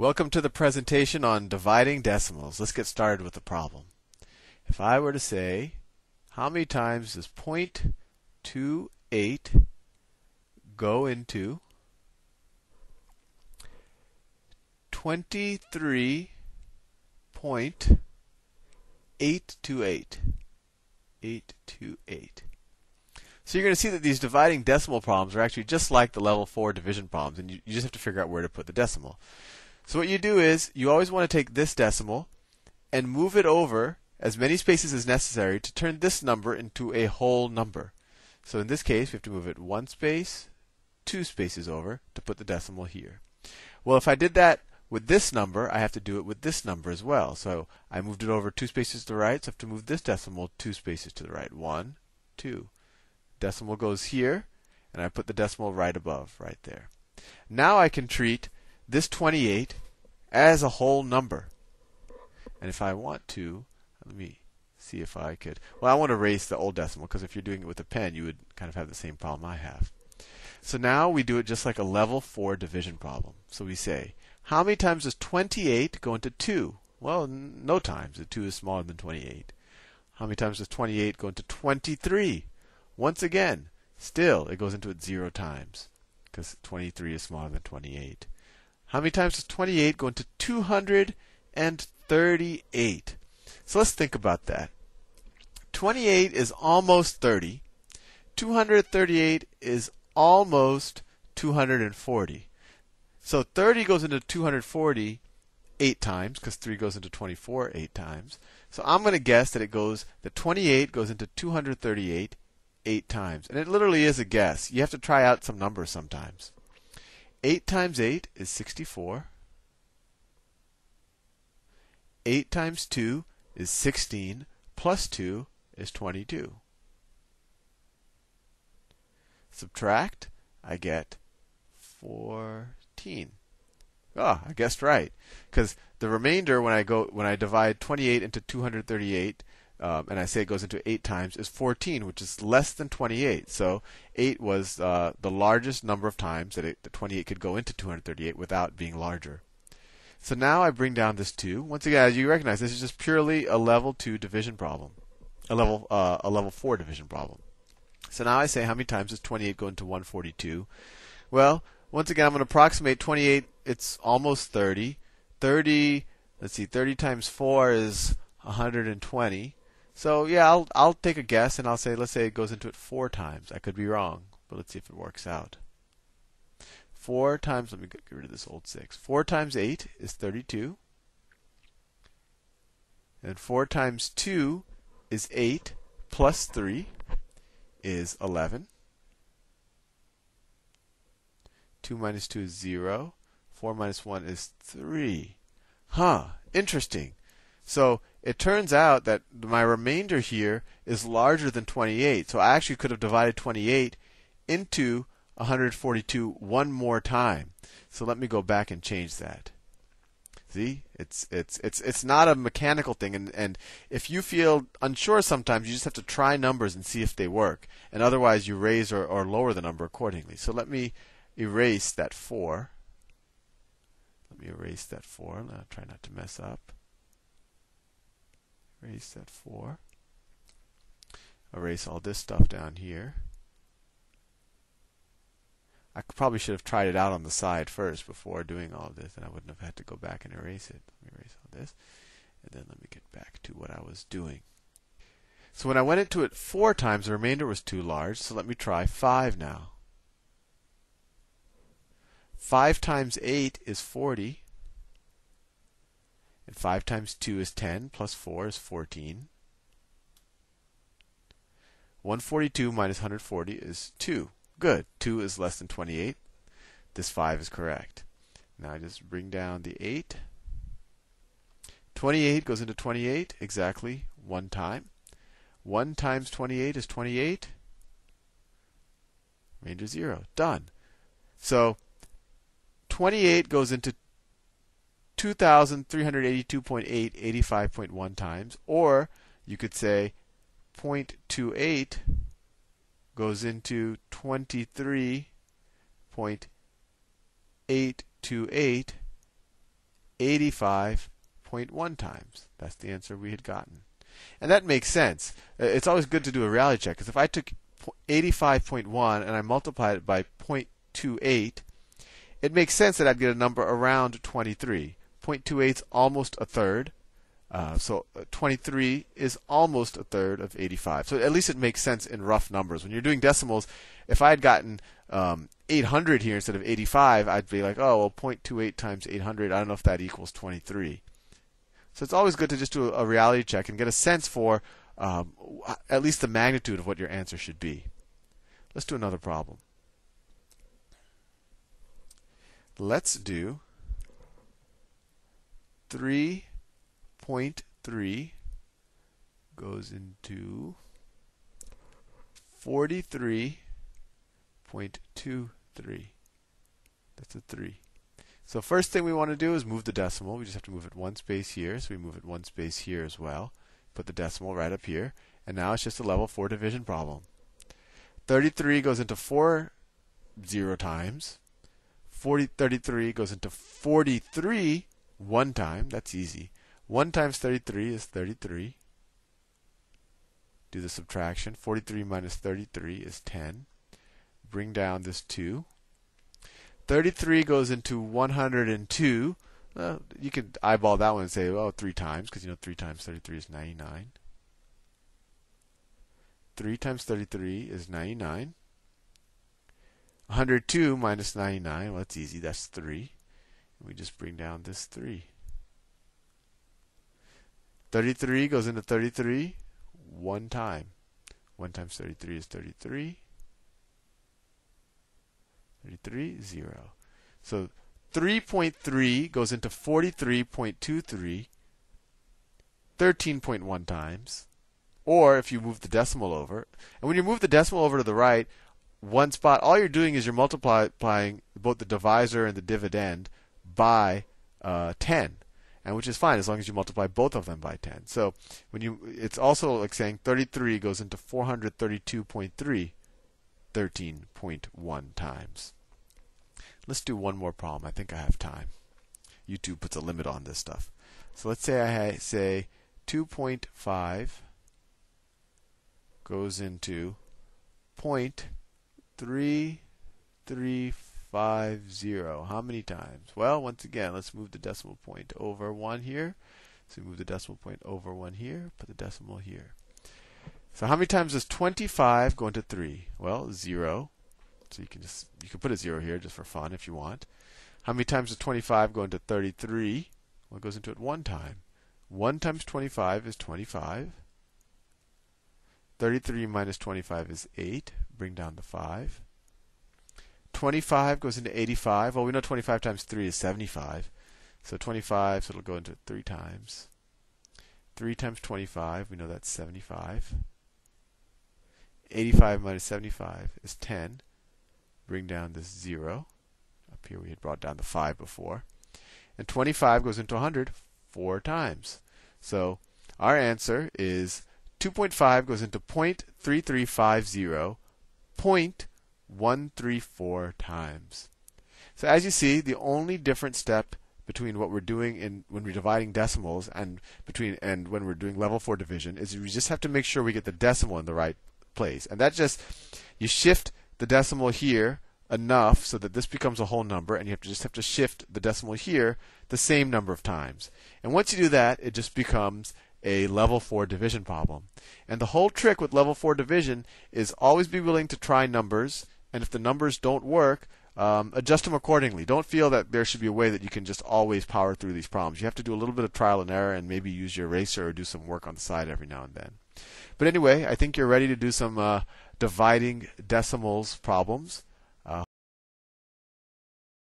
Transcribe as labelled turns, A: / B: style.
A: Welcome to the presentation on dividing decimals. Let's get started with the problem. If I were to say, how many times does 0.28 go into 23.828? 828. So you're going to see that these dividing decimal problems are actually just like the level 4 division problems, and you, you just have to figure out where to put the decimal. So what you do is you always want to take this decimal and move it over as many spaces as necessary to turn this number into a whole number. So in this case, we have to move it one space, two spaces over to put the decimal here. Well, if I did that with this number, I have to do it with this number as well. So I moved it over two spaces to the right, so I have to move this decimal two spaces to the right. One, two. Decimal goes here, and I put the decimal right above, right there. Now I can treat this 28 as a whole number. And if I want to, let me see if I could. Well, I want to erase the old decimal because if you're doing it with a pen, you would kind of have the same problem I have. So now we do it just like a level 4 division problem. So we say, how many times does 28 go into 2? Well, no times. The 2 is smaller than 28. How many times does 28 go into 23? Once again, still, it goes into it zero times because 23 is smaller than 28. How many times does 28 go into 238? So let's think about that. 28 is almost 30. 238 is almost 240. So 30 goes into 240 eight times because 3 goes into 24 eight times. So I'm going to guess that it goes that 28 goes into 238 eight times. And it literally is a guess. You have to try out some numbers sometimes. 8 times 8 is 64. 8 times 2 is 16, plus 2 is 22. Subtract, I get 14. Ah, oh, I guessed right. Because the remainder, when I go when I divide 28 into 238, um, and I say it goes into 8 times, is 14, which is less than 28. So 8 was uh, the largest number of times that, it, that 28 could go into 238 without being larger. So now I bring down this 2. Once again, as you recognize, this is just purely a level 2 division problem, a level, uh, a level 4 division problem. So now I say, how many times does 28 go into 142? Well, once again, I'm going to approximate 28. It's almost 30. 30, let's see, 30 times 4 is 120. So yeah, I'll I'll take a guess and I'll say let's say it goes into it four times. I could be wrong, but let's see if it works out. Four times let me get rid of this old six. Four times eight is thirty-two. And four times two is eight plus three is eleven. Two minus two is zero. Four minus one is three. Huh, interesting. So it turns out that my remainder here is larger than 28. So I actually could have divided 28 into 142 one more time. So let me go back and change that. See, it's it's it's it's not a mechanical thing, and and if you feel unsure sometimes, you just have to try numbers and see if they work, and otherwise you raise or, or lower the number accordingly. So let me erase that four. Let me erase that four. Now try not to mess up. Erase that 4. Erase all this stuff down here. I probably should have tried it out on the side first before doing all of this, and I wouldn't have had to go back and erase it. Let me erase all this, and then let me get back to what I was doing. So when I went into it four times, the remainder was too large, so let me try 5 now. 5 times 8 is 40. And 5 times 2 is 10, plus 4 is 14. 142 minus 140 is 2. Good. 2 is less than 28. This 5 is correct. Now I just bring down the 8. 28 goes into 28 exactly one time. 1 times 28 is 28. Range Remainder 0. Done. So 28 goes into 2,382.8 85.1 times. Or you could say 0.28 goes into 23.828 85.1 times. That's the answer we had gotten. And that makes sense. Uh, it's always good to do a reality check because if I took 85.1 and I multiplied it by 0.28, it makes sense that I'd get a number around 23. 0.28 is almost a third. Uh, so uh, 23 is almost a third of 85. So at least it makes sense in rough numbers. When you're doing decimals, if I had gotten um, 800 here instead of 85, I'd be like, oh, well, 0.28 times 800, I don't know if that equals 23. So it's always good to just do a reality check and get a sense for um, at least the magnitude of what your answer should be. Let's do another problem. Let's do 3.3 goes into 43.23. That's a 3. So first thing we want to do is move the decimal. We just have to move it one space here. So we move it one space here as well. Put the decimal right up here. And now it's just a level 4 division problem. 33 goes into 4 zero times. 40, 33 goes into 43 one time. That's easy. 1 times 33 is 33. Do the subtraction. 43 minus 33 is 10. Bring down this 2. 33 goes into 102. Uh, you can eyeball that one and say, oh, 3 times, because you know 3 times 33 is 99. 3 times 33 is 99. 102 minus 99, well, that's easy. That's 3. We just bring down this 3. 33 goes into 33 one time. 1 times 33 is 33. 33, 0. So 3.3 goes into 43.23 13.1 times. Or if you move the decimal over, and when you move the decimal over to the right, one spot, all you're doing is you're multiplying both the divisor and the dividend by uh, 10, and which is fine as long as you multiply both of them by 10. So when you, it's also like saying 33 goes into 432.3 13.1 times. Let's do one more problem. I think I have time. YouTube puts a limit on this stuff. So let's say I say 2.5 goes into 0.3350. How many times? Well, once again, let's move the decimal point over 1 here. So we move the decimal point over 1 here, put the decimal here. So how many times does 25 go into 3? Well, 0. So you can just you can put a 0 here just for fun if you want. How many times does 25 go into 33? Well, it goes into it one time. 1 times 25 is 25. 33 minus 25 is 8. Bring down the 5. 25 goes into 85. Well, we know 25 times 3 is 75. So 25, so it'll go into 3 times. 3 times 25, we know that's 75. 85 minus 75 is 10. Bring down this 0. Up here we had brought down the 5 before. And 25 goes into 100 four times. So our answer is 2.5 goes into 0.3350 0.134 times. So as you see, the only different step between what we're doing in when we're dividing decimals and between and when we're doing level 4 division is we just have to make sure we get the decimal in the right place. And that just you shift the decimal here enough so that this becomes a whole number and you have to just have to shift the decimal here the same number of times. And once you do that, it just becomes a level 4 division problem. And the whole trick with level 4 division is always be willing to try numbers, and if the numbers don't work, um, adjust them accordingly. Don't feel that there should be a way that you can just always power through these problems. You have to do a little bit of trial and error and maybe use your eraser or do some work on the side every now and then. But anyway, I think you're ready to do some uh, dividing decimals problems.